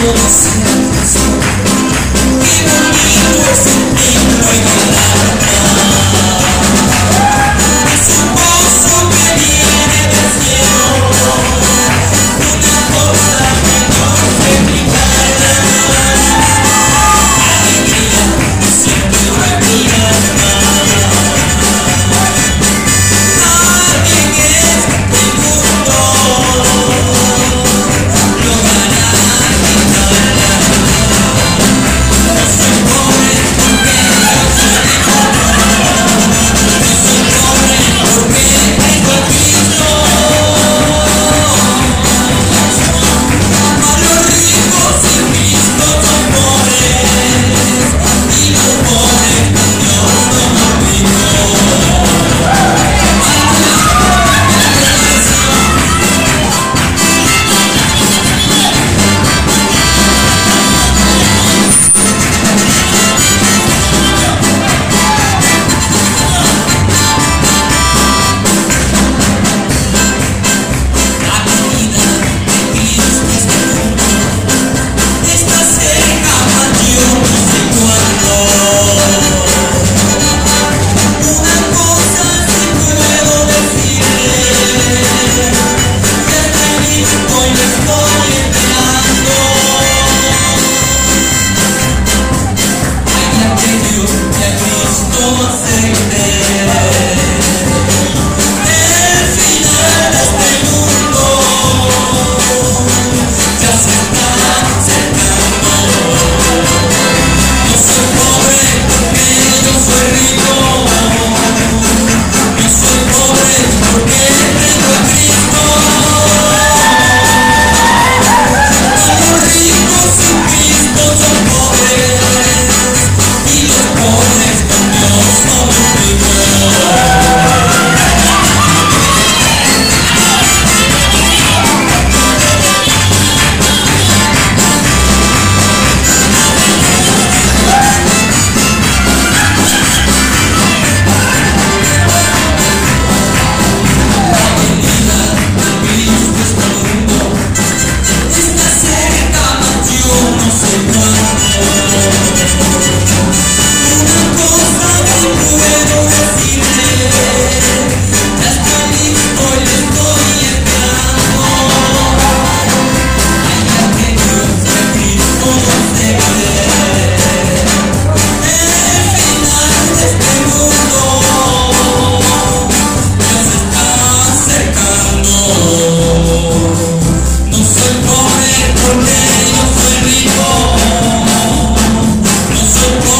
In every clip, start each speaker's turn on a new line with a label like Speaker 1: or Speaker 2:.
Speaker 1: Yes.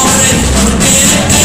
Speaker 1: Porque